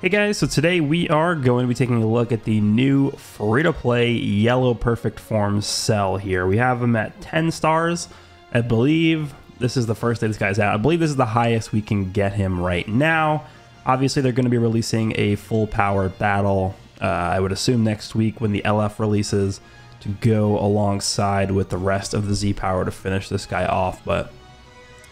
Hey guys, so today we are going to be taking a look at the new free-to-play Yellow Perfect Form Cell here. We have him at 10 stars. I believe this is the first day this guy's out. I believe this is the highest we can get him right now. Obviously, they're going to be releasing a full power battle, uh, I would assume next week when the LF releases to go alongside with the rest of the Z-Power to finish this guy off, but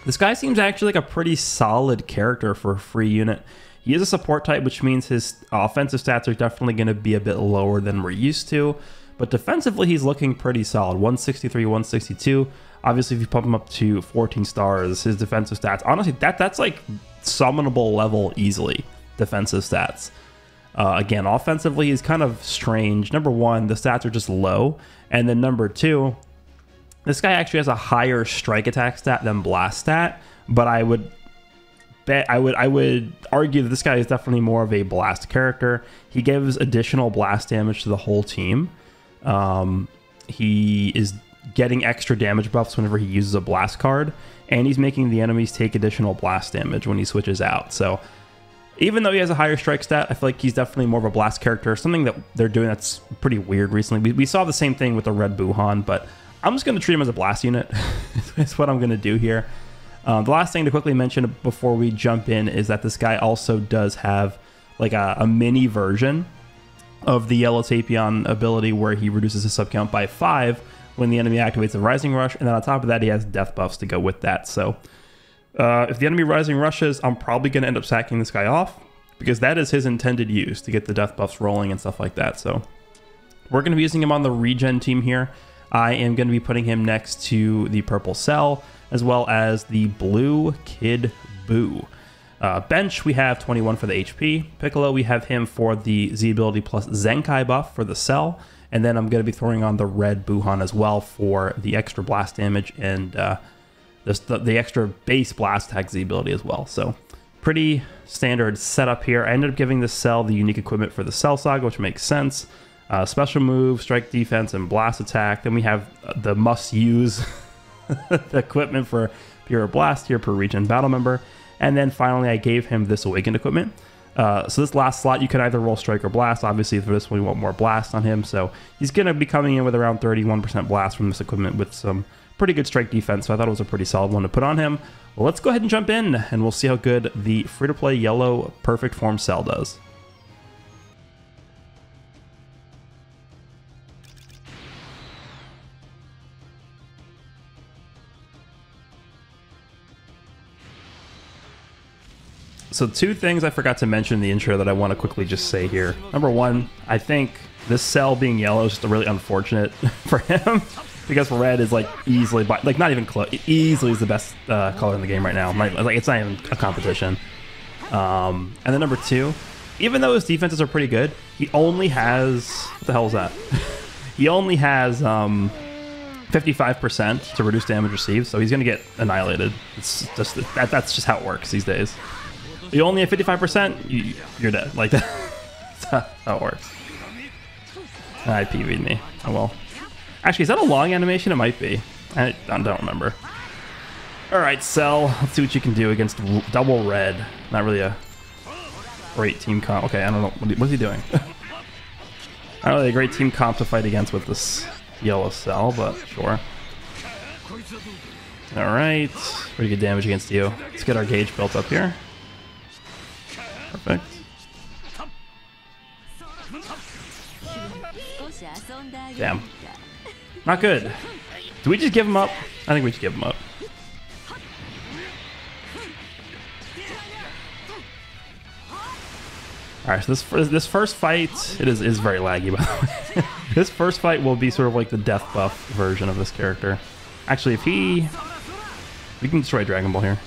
this guy seems actually like a pretty solid character for a free unit. He is a support type, which means his offensive stats are definitely going to be a bit lower than we're used to. But defensively, he's looking pretty solid. 163, 162. Obviously, if you pump him up to 14 stars, his defensive stats, honestly, that that's like summonable level easily, defensive stats. Uh, again, offensively, he's kind of strange. Number one, the stats are just low. And then number two, this guy actually has a higher strike attack stat than blast stat, but I would bet I would I would argue that this guy is definitely more of a blast character. He gives additional blast damage to the whole team. Um, he is getting extra damage buffs whenever he uses a blast card, and he's making the enemies take additional blast damage when he switches out. So even though he has a higher strike stat, I feel like he's definitely more of a blast character. Something that they're doing that's pretty weird recently. We, we saw the same thing with the Red Buuhan, but I'm just going to treat him as a blast unit. That's what I'm going to do here. Um, the last thing to quickly mention before we jump in is that this guy also does have like a, a mini version of the Yellow Tapion ability where he reduces his sub count by five when the enemy activates a Rising Rush, and then on top of that, he has death buffs to go with that. So uh, if the enemy Rising rushes, I'm probably going to end up sacking this guy off because that is his intended use to get the death buffs rolling and stuff like that. So we're going to be using him on the regen team here. I am going to be putting him next to the purple cell as well as the blue Kid Buu. Uh, bench, we have 21 for the HP. Piccolo, we have him for the Z ability plus Zenkai buff for the cell. And then I'm going to be throwing on the red Buuhan as well for the extra blast damage and uh, the, the extra base blast attack Z ability as well. So pretty standard setup here. I ended up giving the cell the unique equipment for the Cell Saga, which makes sense. Uh, special move, strike defense, and blast attack. Then we have the must use the equipment for Pure Blast here per Regen battle member. And then finally, I gave him this Awakened equipment. Uh, so this last slot, you can either roll Strike or Blast. Obviously, for this one, we want more Blast on him. So he's going to be coming in with around 31% Blast from this equipment with some pretty good Strike defense. So I thought it was a pretty solid one to put on him. Well, let's go ahead and jump in, and we'll see how good the free-to-play Yellow Perfect Form Cell does. So two things I forgot to mention in the intro that I want to quickly just say here. Number one, I think this cell being yellow is just really unfortunate for him because red is like easily, like not even close, easily is the best uh, color in the game right now. Like it's not even a competition. Um, and then number two, even though his defenses are pretty good, he only has what the hell is that? he only has um, 55% to reduce damage received, so he's gonna get annihilated. It's just that that's just how it works these days you only have 55%, you, you're dead. Like that. That's how it works. Ah, I PV'd me. Oh well. Actually, is that a long animation? It might be. I, I don't remember. Alright, Cell. Let's see what you can do against double red. Not really a great team comp. Okay, I don't know. What is he doing? Not really a great team comp to fight against with this yellow Cell, but sure. Alright. Pretty good damage against you. Let's get our gauge built up here. Perfect. Damn. Not good. Do we just give him up? I think we just give him up. Alright, so this this first fight, it is, is very laggy by the way. this first fight will be sort of like the death buff version of this character. Actually, if he... We can destroy Dragon Ball here.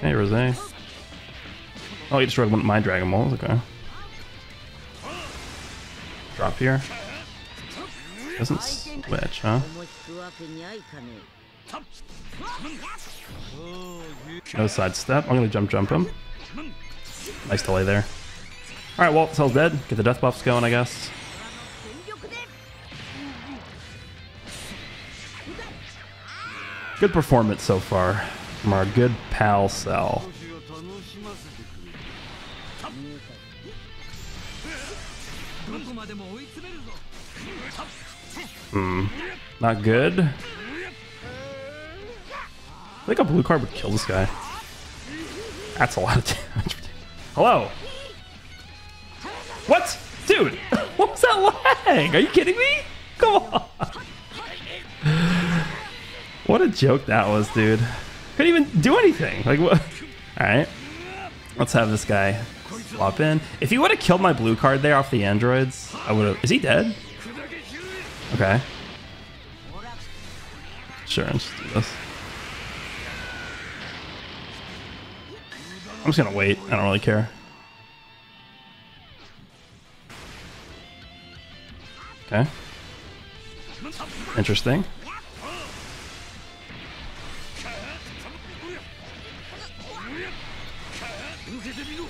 Hey, Rose. Oh, he destroyed one of my Dragon Balls. Okay. Drop here. Doesn't switch, huh? No side step. I'm gonna jump jump him. Nice delay there. Alright, well, Cell's dead. Get the death buffs going, I guess. Good performance so far. From our good pal Cell. Hmm. Not good. I think a blue card would kill this guy. That's a lot of damage. Hello? What? Dude, what was that lag? Are you kidding me? Come on. What a joke that was, dude. Couldn't even do anything. Like, what? Alright. Let's have this guy swap in. If he would have killed my blue card there off the androids, I would have... Is he dead? Okay. Sure, let's do this. I'm just gonna wait. I don't really care. Okay. Interesting.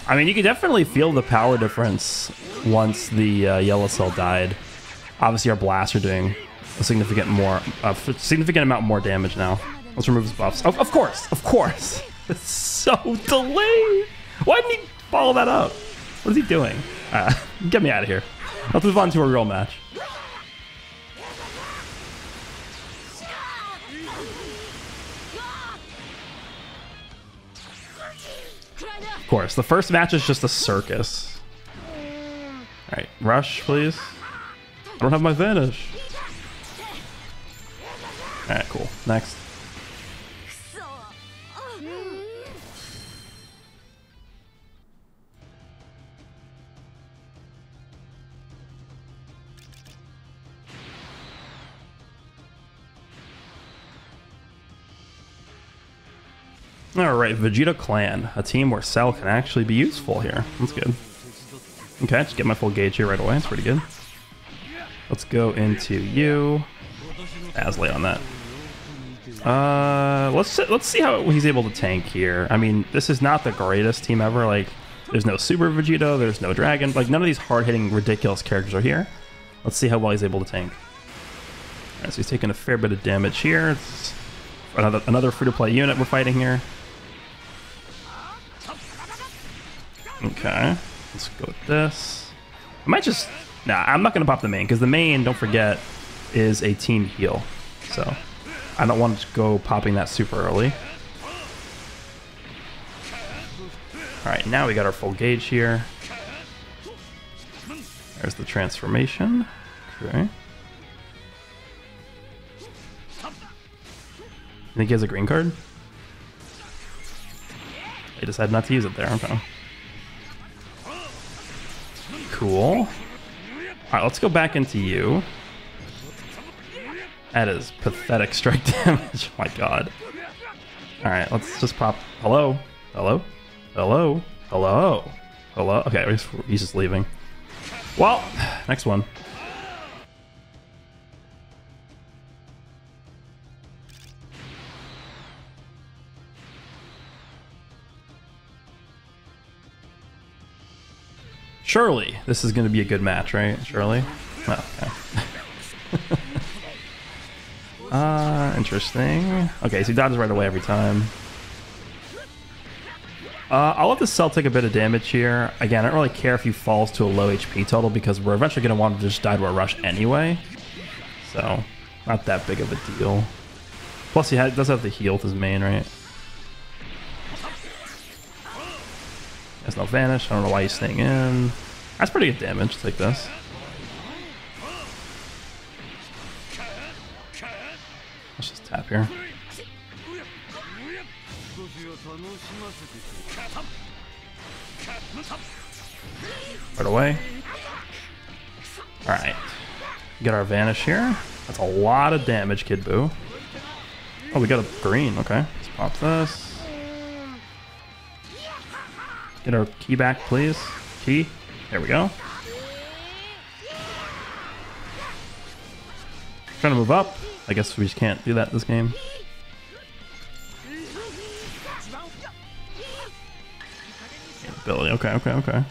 I mean, you can definitely feel the power difference once the uh, yellow cell died. Obviously, our blasts are doing a significant more, uh, significant amount more damage now. Let's remove his buffs. Of, of course, of course. It's so delayed. Why didn't he follow that up? What is he doing? Uh, get me out of here. Let's move on to a real match. Course, the first match is just a circus. Alright, rush, please. I don't have my vanish. Alright, cool. Next. Alright, Vegeta Clan. A team where Cell can actually be useful here. That's good. Okay, just get my full gauge here right away. That's pretty good. Let's go into you. As late on that. Uh, let's let's see how he's able to tank here. I mean, this is not the greatest team ever. Like, there's no Super Vegito, there's no Dragon. Like, none of these hard-hitting, ridiculous characters are here. Let's see how well he's able to tank. Alright, so he's taking a fair bit of damage here. It's another another free-to-play unit we're fighting here. This. I might just... Nah, I'm not going to pop the main, because the main, don't forget, is a team heal. So, I don't want to go popping that super early. Alright, now we got our full gauge here. There's the transformation. Okay. You think he has a green card? They decided not to use it there, okay. Cool. Alright, let's go back into you. That is pathetic strike damage. oh my god. Alright, let's just pop. Hello? Hello? Hello? Hello? Hello? Okay, he's, he's just leaving. Well, next one. Surely, this is going to be a good match, right? Surely? Oh, okay. uh, interesting. Okay, so he dodges right away every time. Uh, I'll let the cell take a bit of damage here. Again, I don't really care if he falls to a low HP total because we're eventually going to want to just die to a rush anyway. So, not that big of a deal. Plus, he does have the heal with his main, right? No vanish. I don't know why he's staying in. That's pretty good damage. Take this. Let's just tap here. Right away. Alright. Get our vanish here. That's a lot of damage, Kid Buu. Oh, we got a green. Okay. Let's pop this. Get our key back, please. Key. There we go. Trying to move up. I guess we just can't do that this game. Ability. Okay, okay, okay.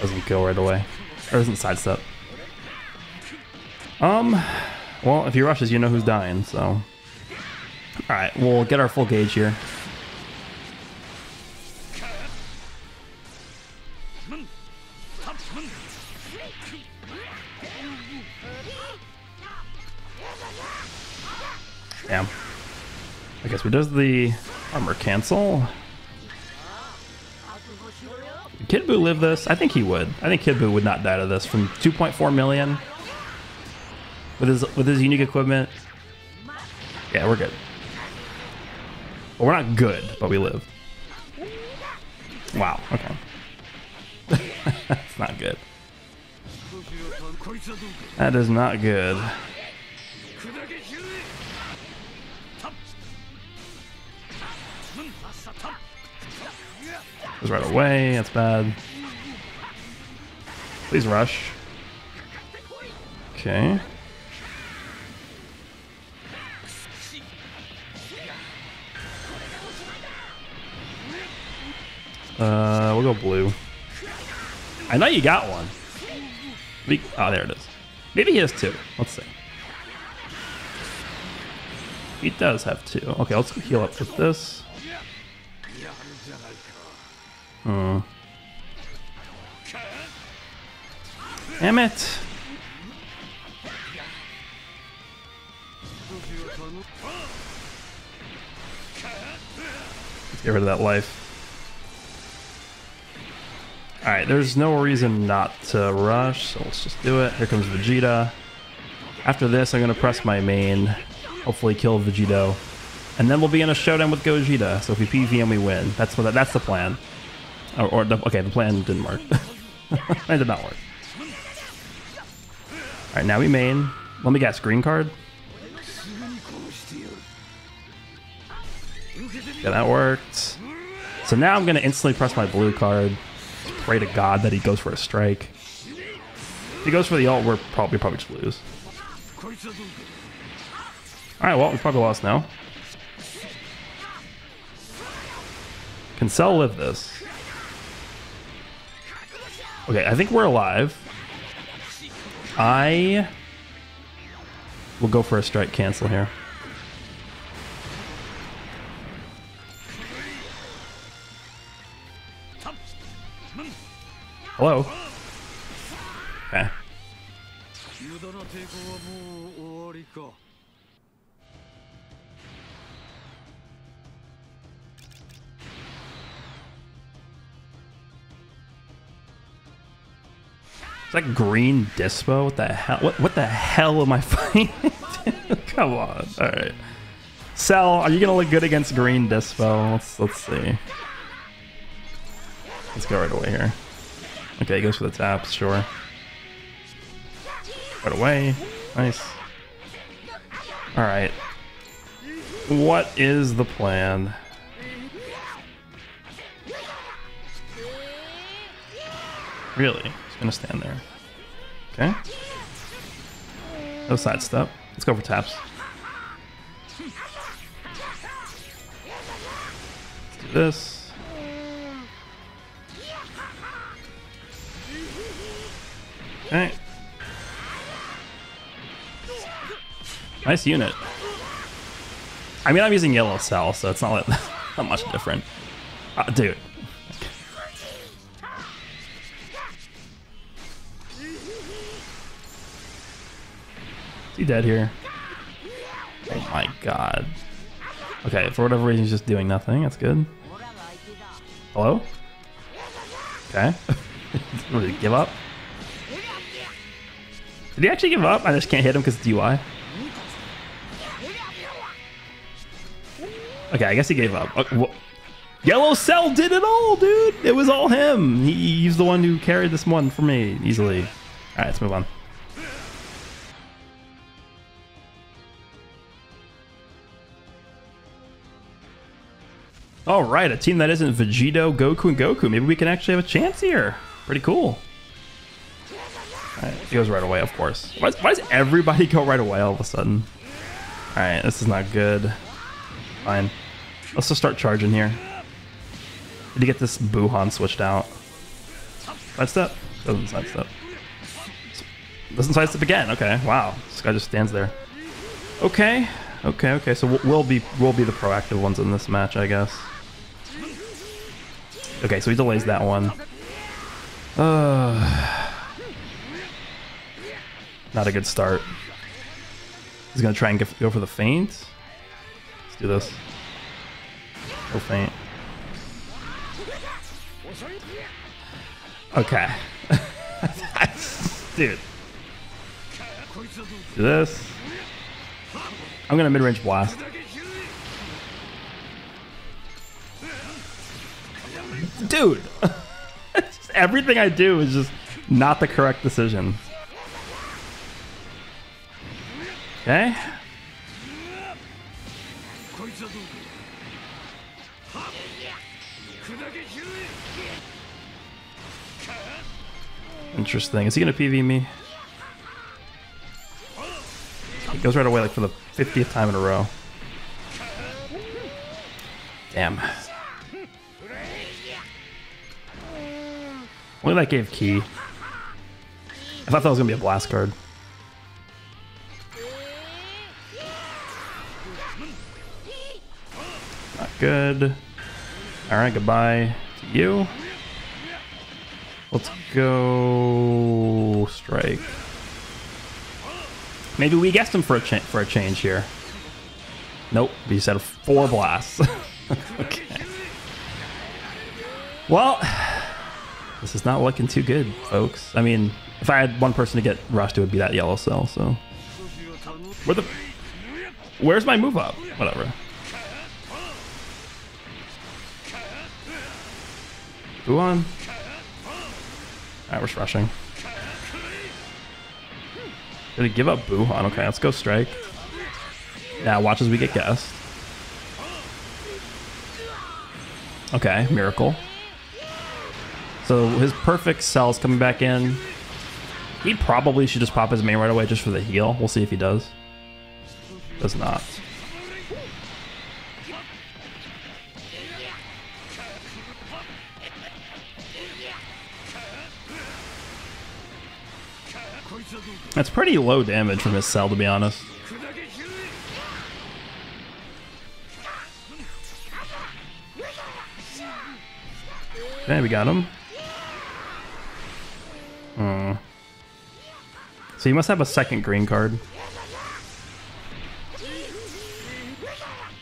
Doesn't kill right away. Or doesn't sidestep. Um, Well, if he rushes, you know who's dying, so... Alright, we'll get our full gauge here. We does the armor cancel. Kid Buu live this? I think he would. I think Kid Buu would not die to this from 2.4 million with his with his unique equipment. Yeah, we're good. Well, we're not good, but we live. Wow. Okay. That's not good. That is not good. Goes right away. That's bad. Please rush. Okay. Uh, we'll go blue. I know you got one. oh, there it is. Maybe he has two. Let's see. He does have two. Okay, let's heal up with this. Hmm. Damn it! Let's get rid of that life. Alright, there's no reason not to rush, so let's just do it. Here comes Vegeta. After this, I'm going to press my main, hopefully kill Vegito. And then we'll be in a showdown with Gogeta, so if we PvM, we win. That's what. That's the plan. Or, or the, okay, the plan didn't work. it did not work. Alright, now we main. Let me guess, green card? Yeah, that worked. So now I'm going to instantly press my blue card pray to God that he goes for a strike. If he goes for the ult, we're probably probably just lose. Alright, well, we probably lost now. Can Cell live this? Okay, I think we're alive. I will go for a strike cancel here. Hello? It's like green dispo. What the hell? What what the hell am I fighting? Come on. All right. Cell, are you gonna look good against green dispo? Let's let's see. Let's go right away here. Okay, he goes for the taps, sure. Right away. Nice. Alright. What is the plan? Really? Gonna stand there. Okay. No side step. Let's go for taps. Let's do this. Okay. Nice unit. I mean, I'm using yellow cell, so it's not like, not much different. Uh, dude. Is he dead here? Oh my god. Okay, for whatever reason, he's just doing nothing. That's good. Hello? Okay. Really give up? Did he actually give up? I just can't hit him because it's UI. Okay, I guess he gave up. Uh, okay, Yellow Cell did it all, dude! It was all him! He, he's the one who carried this one for me easily. Alright, let's move on. Alright, a team that isn't Vegito, Goku, and Goku. Maybe we can actually have a chance here. Pretty cool. Right, he goes right away, of course. Why, why does everybody go right away all of a sudden? Alright, this is not good. Fine. Let's just start charging here. Need to get this Buuhan switched out. Sidestep? Doesn't sidestep. Doesn't sidestep again. Okay, wow. This guy just stands there. Okay, okay, okay. So we'll be we'll be the proactive ones in this match, I guess. Okay, so he delays that one. Uh, not a good start. He's gonna try and go for the feint. Let's do this. Go feint. Okay. Dude. Do this. I'm gonna mid-range blast. Dude! Everything I do is just not the correct decision. Okay. Interesting. Is he gonna PV me? He goes right away like for the 50th time in a row. Damn. Only that gave key. I thought that was gonna be a blast card. Not good. Alright, goodbye to you. Let's go strike. Maybe we guessed him for a for a change here. Nope, he said four blasts. okay. Well, this is not looking too good, folks. I mean, if I had one person to get rushed, it would be that yellow cell. So, where the, where's my move up? Whatever. Who on? Alright, we're rushing. Did he give up Buuhan? Okay, let's go strike. Yeah, watch as we get guessed. Okay, miracle. So his perfect cell's coming back in. He probably should just pop his main right away just for the heal. We'll see if he does. Does not. That's pretty low damage from his cell, to be honest. Okay, we got him. So you must have a second green card.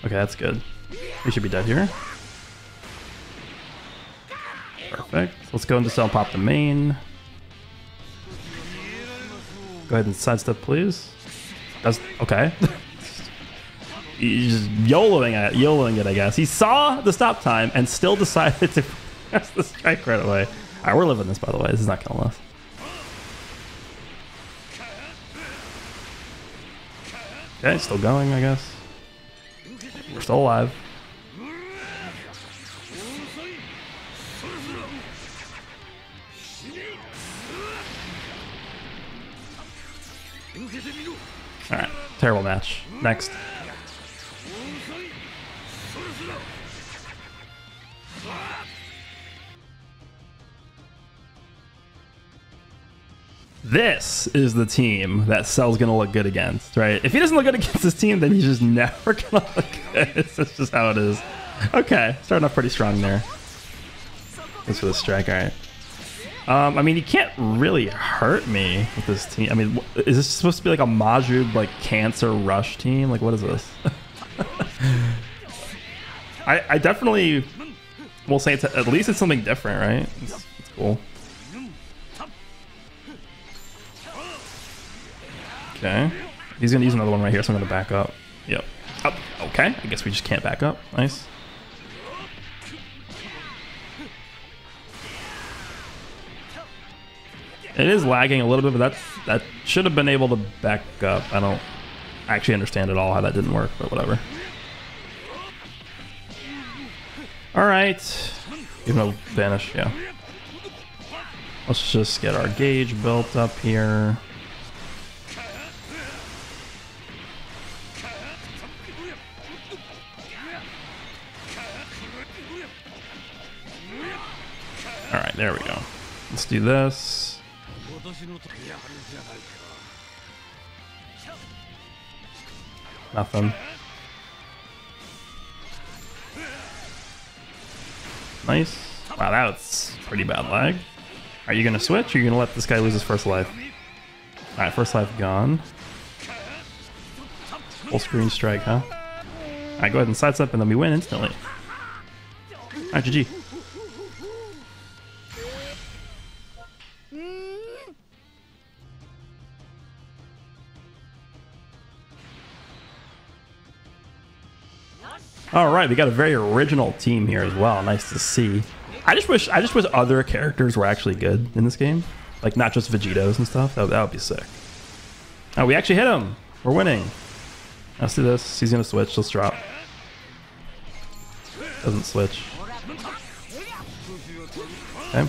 Okay, that's good. We should be dead here. Perfect. Let's go into cell pop the main. Go ahead and sidestep, please. That's okay. He's just YOLOing it, YOLOing it, I guess. He saw the stop time and still decided to press the strike right away. All right, we're living this, by the way. This is not killing us. Okay, still going, I guess. We're still alive. Alright, terrible match. Next. This is the team that Cell's gonna look good against, right? If he doesn't look good against this team, then he's just never gonna look good. That's just how it is. Okay, starting off pretty strong there. Thanks for the strike, alright. Um, I mean, he can't really hurt me with this team. I mean, is this supposed to be like a Majub, like, cancer rush team? Like, what is this? I, I definitely will say it's, at least it's something different, right? It's, it's cool. Okay. He's going to use another one right here, so I'm going to back up. Yep. Oh, okay. I guess we just can't back up. Nice. It is lagging a little bit, but that that should have been able to back up. I don't actually understand at all how that didn't work, but whatever. All right. Even though vanish, yeah. Let's just get our gauge built up here. All right, there we go. Let's do this. Nothing. Nice. Wow, that's pretty bad lag. Are you gonna switch or are you gonna let this guy lose his first life? Alright, first life gone. Full screen strike, huh? Alright, go ahead and sidestep and then we win instantly. Alright, GG. All right, we got a very original team here as well. Nice to see. I just wish I just wish other characters were actually good in this game, like not just Vegetos and stuff. That, that would be sick. Oh, we actually hit him. We're winning. Let's do this. He's gonna switch. Let's drop. Doesn't switch. Okay.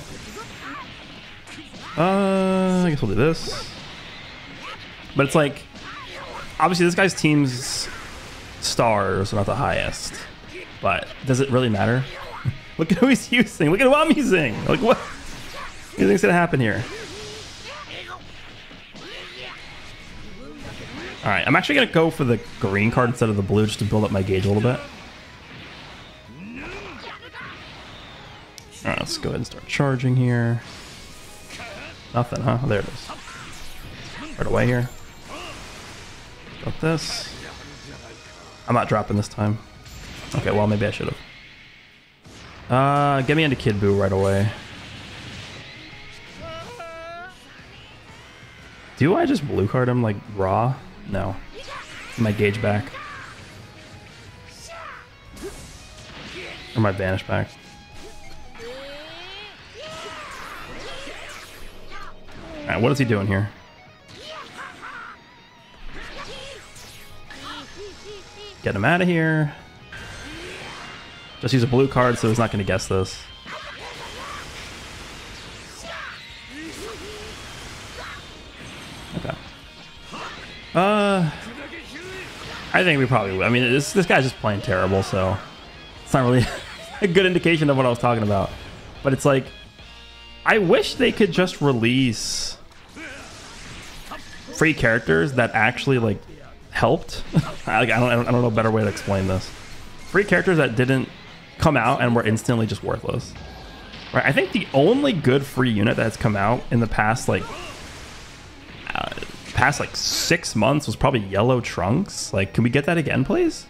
Uh, I guess we'll do this. But it's like, obviously this guy's team's stars are not the highest. But does it really matter? Look at who he's using. Look at who I'm using. Like what? Think's gonna happen here? All right, I'm actually gonna go for the green card instead of the blue just to build up my gauge a little bit. All right, let's go ahead and start charging here. Nothing, huh? There it is. Right away here. Got this. I'm not dropping this time. Okay, well, maybe I should have. Uh, get me into Kid Buu right away. Do I just blue card him like raw? No. My gauge back. Or my vanish back. Alright, what is he doing here? Get him out of here. Just use a blue card so he's not going to guess this. I think we probably will. I mean, this this guy's just playing terrible, so it's not really a good indication of what I was talking about. But it's like, I wish they could just release free characters that actually like helped. I, don't, I don't know a better way to explain this. Free characters that didn't come out and were instantly just worthless. Right. I think the only good free unit that's come out in the past like uh, past like six months was probably Yellow Trunks. Like, can we get that again, please?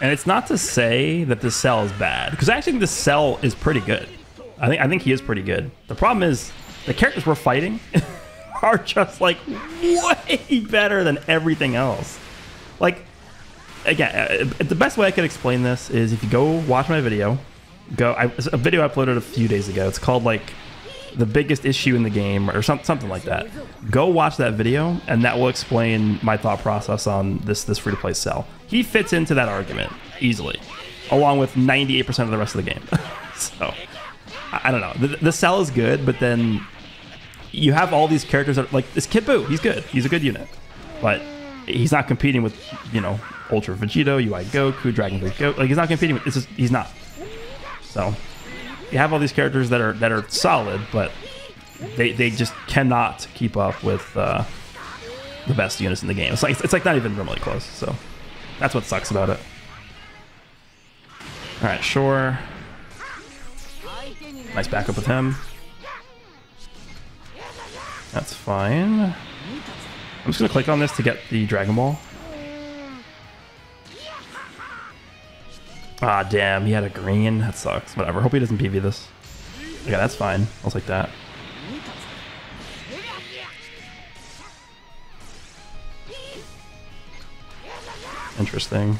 And it's not to say that the cell is bad, because I actually think the cell is pretty good. I think I think he is pretty good. The problem is the characters we're fighting are just like way better than everything else. Like again, uh, the best way I could explain this is if you go watch my video, go I, a video I uploaded a few days ago. It's called like the biggest issue in the game or some, something like that. Go watch that video, and that will explain my thought process on this this free to play cell. He fits into that argument easily, along with 98% of the rest of the game. so I, I don't know. The, the cell is good, but then you have all these characters that are, like this Kid. He's good. He's a good unit, but he's not competing with you know Ultra Vegito, UI Goku, Dragon Ball Goku. Like he's not competing with. Is he's not. So you have all these characters that are that are solid, but they they just cannot keep up with uh, the best units in the game. It's like it's like not even remotely close. So that's what sucks about it. All right, sure. Nice backup with him. That's fine. I'm just gonna click on this to get the Dragon Ball. Ah, damn, he had a green. That sucks. Whatever. Hope he doesn't PV this. Yeah, that's fine. I'll take that. Interesting.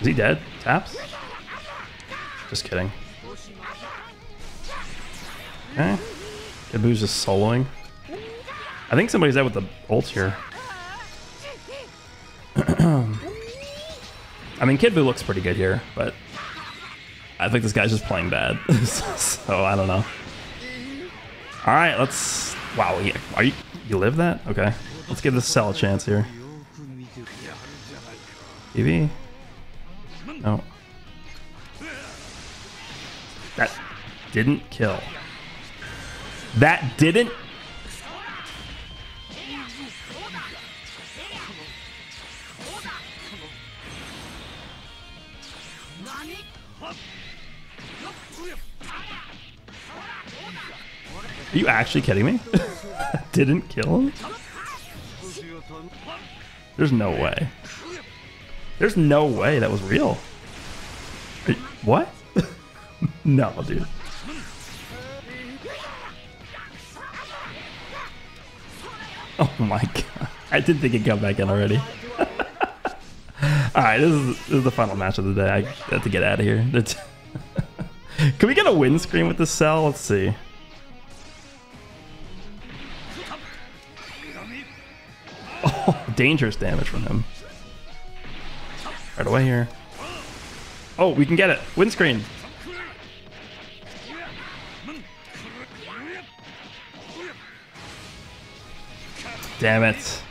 Is he dead? Taps? Just kidding. Okay. Kid just soloing. I think somebody's out with the ult here. I mean, Kid Buu looks pretty good here, but I think this guy's just playing bad. so I don't know. All right, let's. Wow, are you you live that? Okay, let's give this cell a chance here. EV. No. That didn't kill. That didn't. Are you actually kidding me? didn't kill him? There's no way. There's no way that was real. What? no, dude. Oh my god. I didn't think it'd come back in already. Alright, this is, this is the final match of the day. I have to get out of here. Can we get a win screen with this cell? Let's see. Dangerous damage from him. Right away here. Oh, we can get it. Windscreen. Damn it.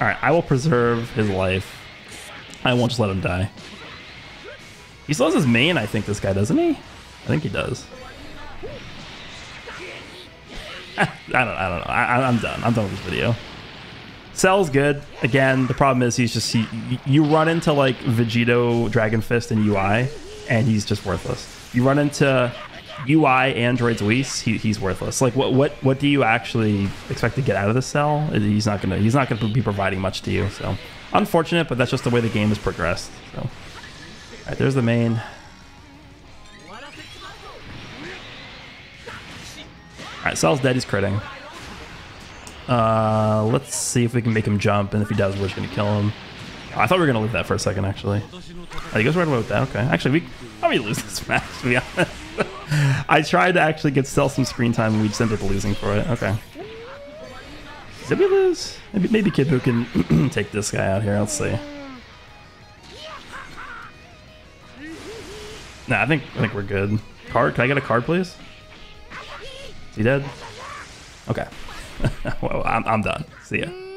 Alright, I will preserve his life. I won't just let him die. He still has his main, I think, this guy, doesn't he? I think he does. I don't, I don't know. I, I'm done. I'm done with this video. Cell's good. Again, the problem is he's just he, you run into like Vegito, Dragon Fist, and UI, and he's just worthless. You run into UI Androids Whis, he, he's worthless. Like what what what do you actually expect to get out of the cell? He's not gonna he's not gonna be providing much to you. So unfortunate, but that's just the way the game has progressed. So all right, there's the main. All right, Cell's dead. He's critting. Uh, let's see if we can make him jump, and if he does, we're just gonna kill him. I thought we were gonna leave that for a second, actually. Oh, he goes right away with that. Okay, actually, we probably lose this match. To be honest, I tried to actually get Cell some screen time, and we just ended up losing for it. Okay. Did we lose? Maybe, maybe Kid Buu can take this guy out here. Let's see. Nah, I think I think we're good. Card? Can I get a card, please? He dead? Okay. well, I'm, I'm done. See ya.